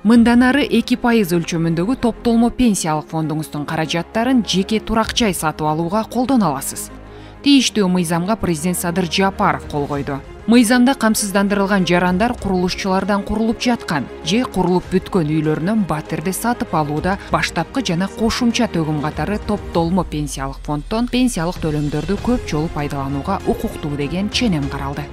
мындан ары эки пайыз өлчөмүндөгү топтолмо пенсиялык фондуңуздун каражаттарын жеке турак жай сатып алууга колдоно аласыз. Тийиштүү мыйзамга президент садыр жапаров кол койду. Мыйзамда камсыздандырылган жарандар курулушчулардан курулуп жаткан же курулуп бүткөн үйлөрүнөн батирди сатып алууда баштапкы жана кошумча төгүм катары топтолмо пенсиялык фонддон пенсиялык төлөмдөрдү көп жолу пайдаланууга укуктуу деген ченем каралды.